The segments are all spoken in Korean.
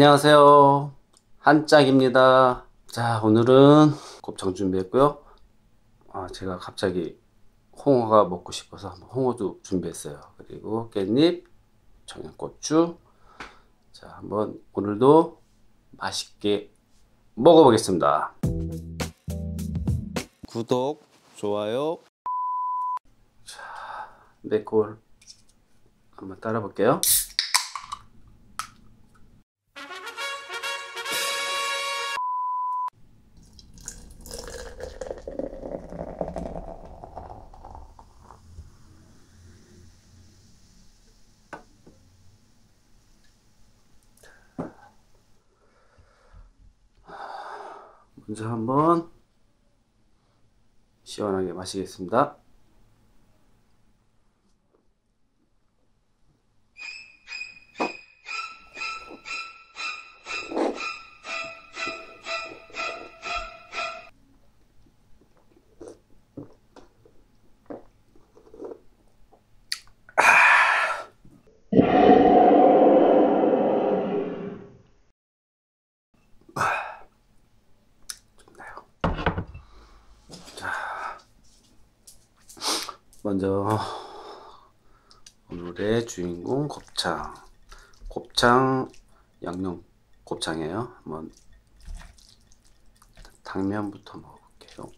안녕하세요. 한짝입니다. 자, 오늘은 곱창 준비했고요. 아, 제가 갑자기 홍어가 먹고 싶어서 홍어도 준비했어요. 그리고 깻잎, 청양고추. 자, 한번 오늘도 맛있게 먹어보겠습니다. 구독, 좋아요. 자, 네콜 한번 따라 볼게요. 마시겠습니다. 먼저 오늘의 주인공 곱창. 곱창 양념 곱창이에요. 한번 당면부터 먹어볼게요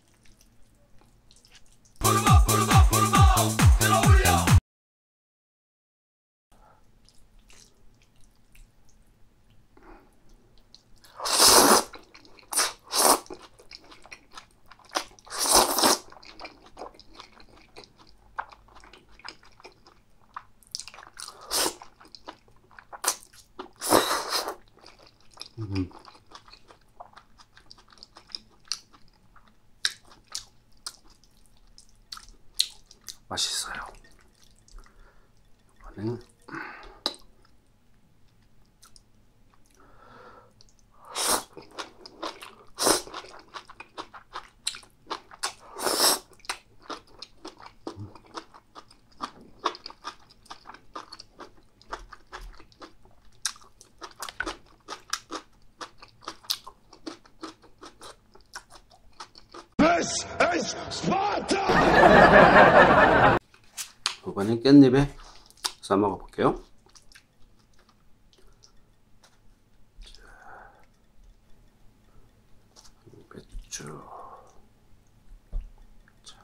This is Sparta! 이번엔 깻잎에 싸 먹어 볼게요 배추 자.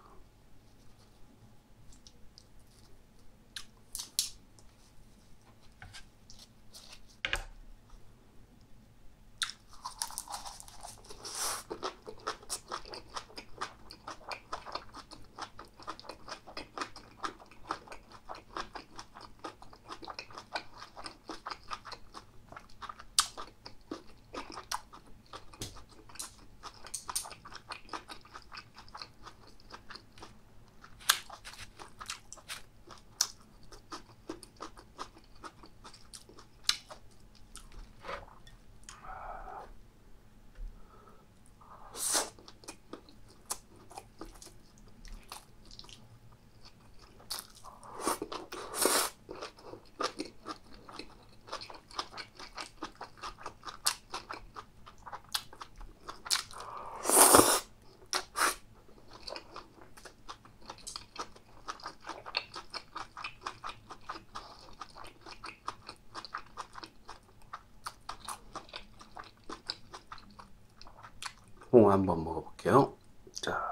홍어 한번 먹어볼게요. 자,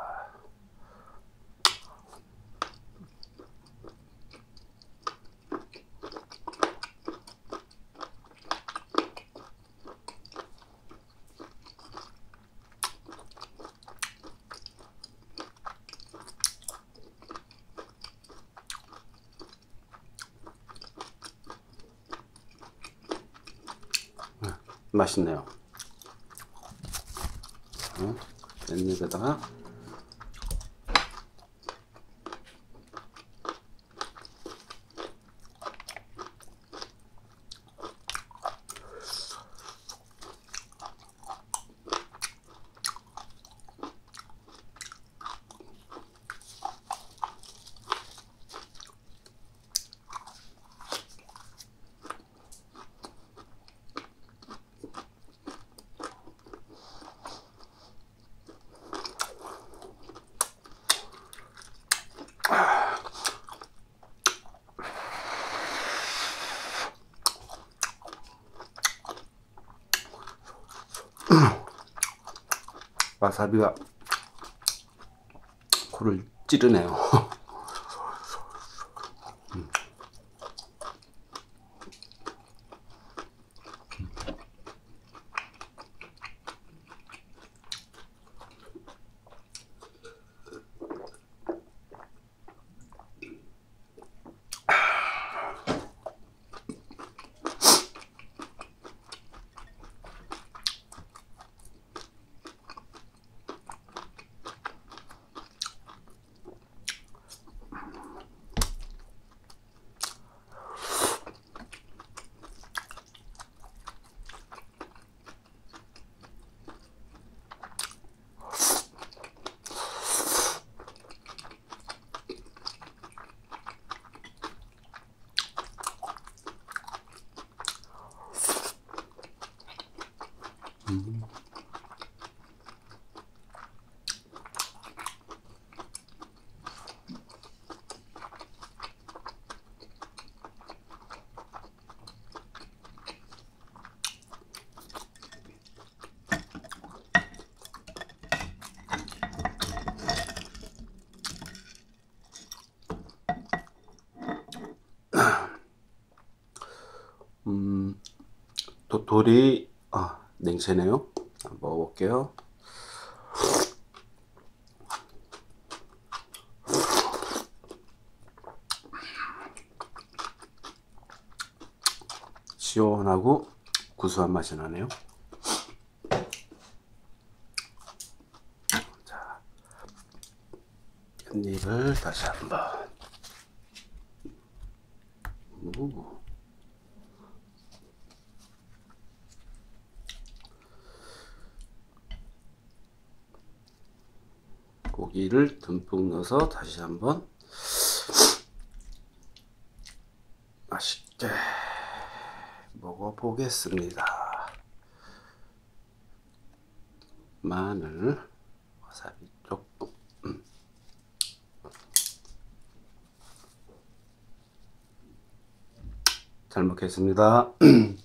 맛있네요. በጣም 사비가 코를 찌르네요. 도토리 아, 냉채네요. 먹어볼게요. 시원하고 구수한 맛이 나네요. 자, 깻잎을 다시 한번. 오. 고기를 듬뿍 넣어서 다시 한번 맛있게 먹어보겠습니다. 마늘, 와사비 조금. 음. 잘 먹겠습니다.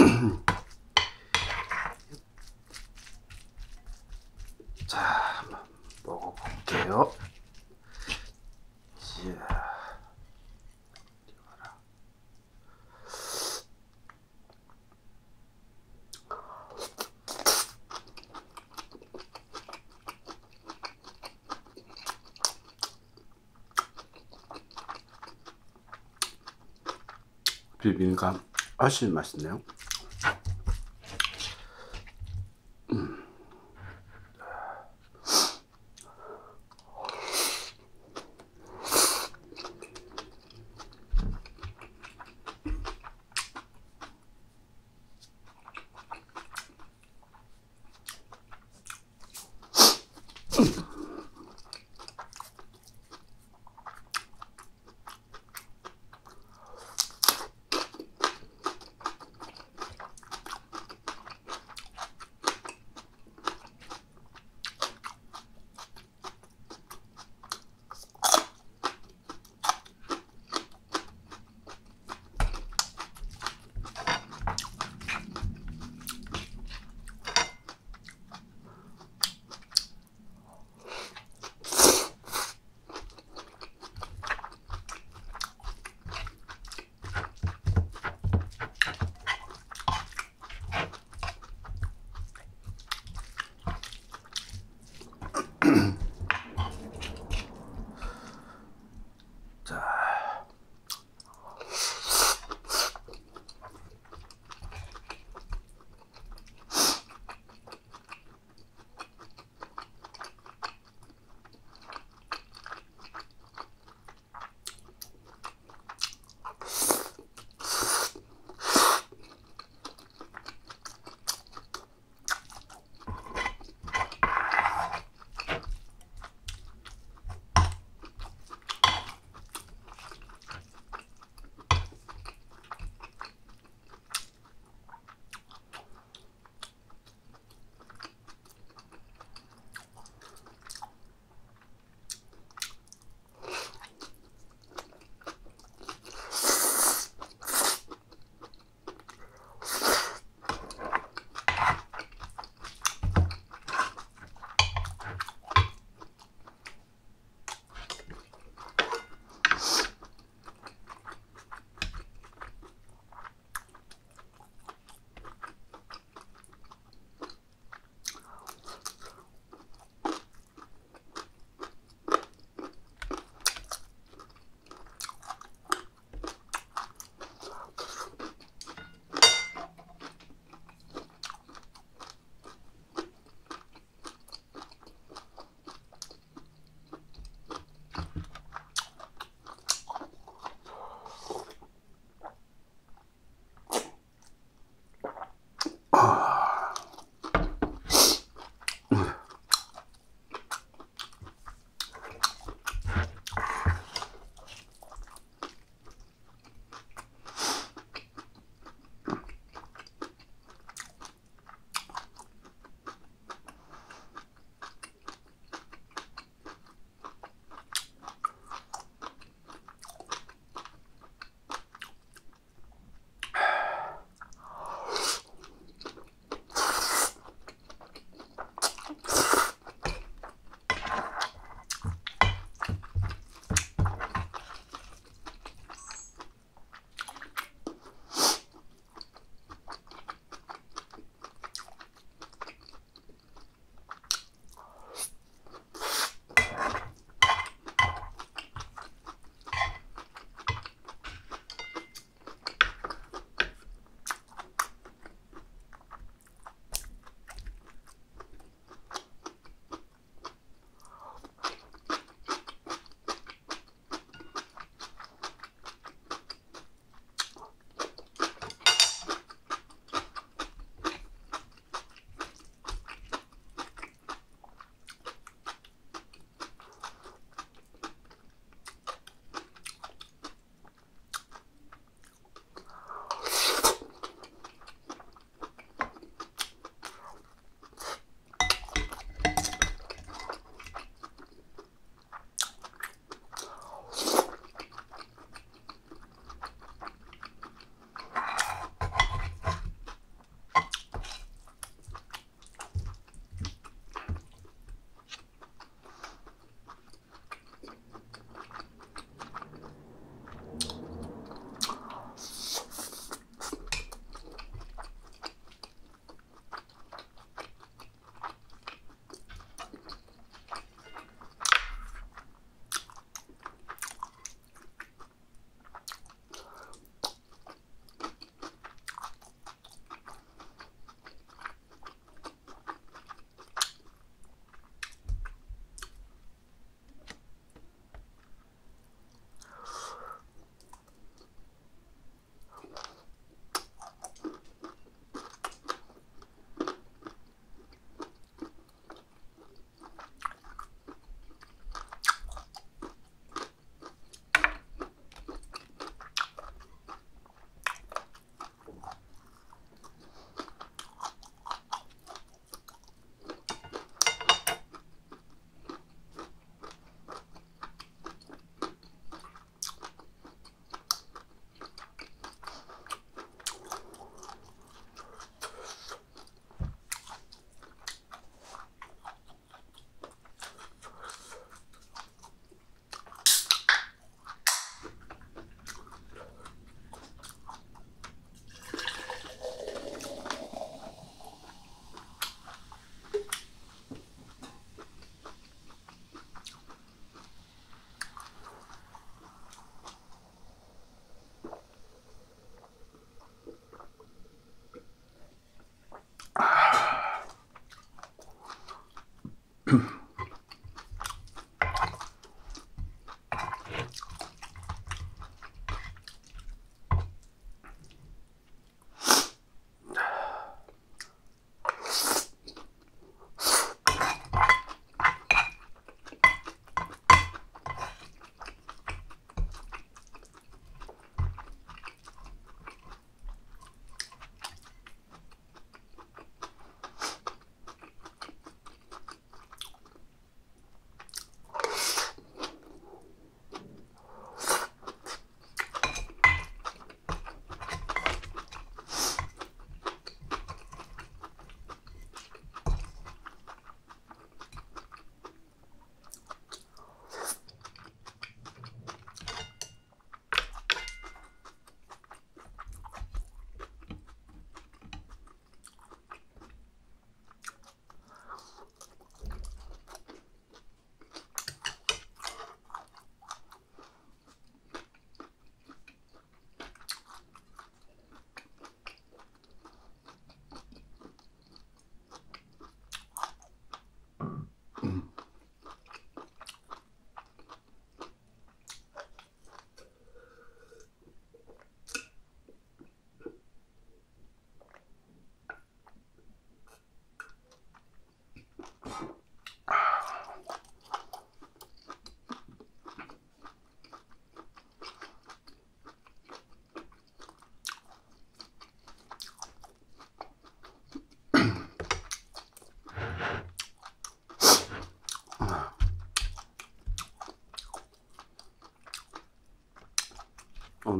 자, 한번 먹어볼게요. 자, 이거라. 비빔감 훨씬 맛있네요.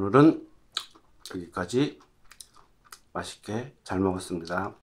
오늘은 여기까지 맛있게 잘 먹었습니다.